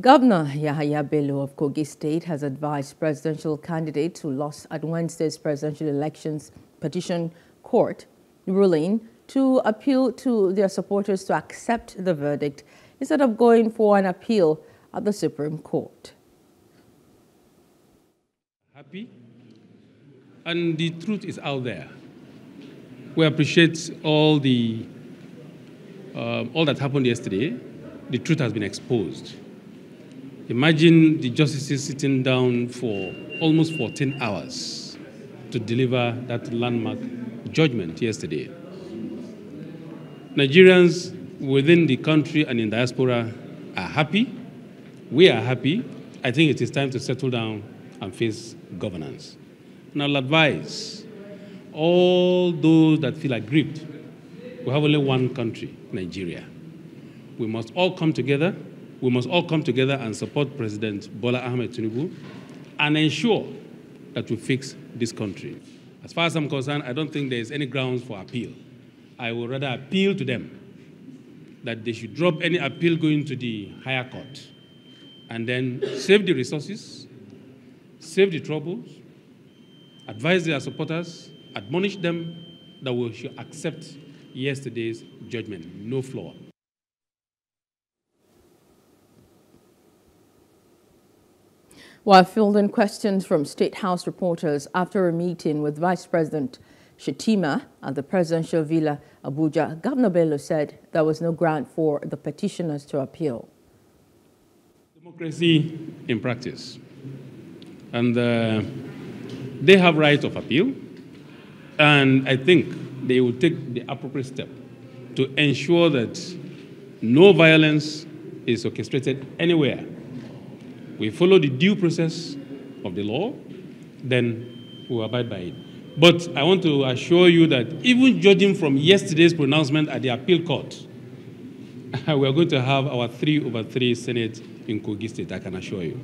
Governor Yahaya Bello of Kogi State has advised presidential candidates who lost at Wednesday's presidential elections petition court ruling to appeal to their supporters to accept the verdict instead of going for an appeal at the Supreme Court. Happy? And the truth is out there. We appreciate all the um, all that happened yesterday. The truth has been exposed. Imagine the justices sitting down for almost 14 hours to deliver that landmark judgment yesterday. Nigerians within the country and in diaspora are happy. We are happy. I think it is time to settle down and face governance. And I'll advise all those that feel aggrieved. We have only one country, Nigeria. We must all come together we must all come together and support President Bola Ahmed Tinubu and ensure that we fix this country. As far as I'm concerned, I don't think there is any grounds for appeal. I would rather appeal to them that they should drop any appeal going to the higher court and then save the resources, save the troubles, advise their supporters, admonish them that we should accept yesterday's judgment, no flaw. While fielding questions from State House reporters after a meeting with Vice President Shettima at the presidential villa Abuja, Governor Bello said there was no ground for the petitioners to appeal. Democracy in practice. And uh, they have right of appeal. And I think they will take the appropriate step to ensure that no violence is orchestrated anywhere we follow the due process of the law, then we abide by it. But I want to assure you that even judging from yesterday's pronouncement at the appeal court, we are going to have our three over three Senate in Kogi State, I can assure you.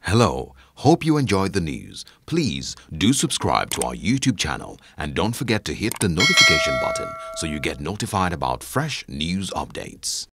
Hello, hope you enjoyed the news. Please do subscribe to our YouTube channel and don't forget to hit the notification button so you get notified about fresh news updates.